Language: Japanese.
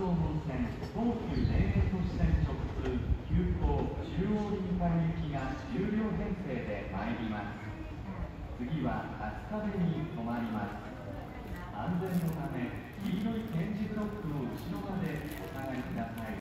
道本線東急田園都市線直通急行中央イン行きが10両編成で参ります。次は春日部に停まります。安全のため